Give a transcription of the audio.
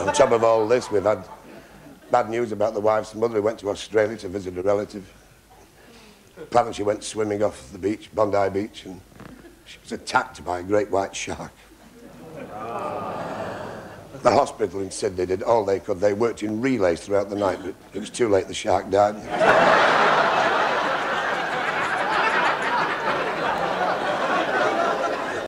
On top of all this, we've had bad news about the wife's mother who went to Australia to visit a relative. Apparently, she went swimming off the beach, Bondi Beach, and she was attacked by a great white shark. The hospital in Sydney did all they could. They worked in relays throughout the night, but it was too late. The shark died.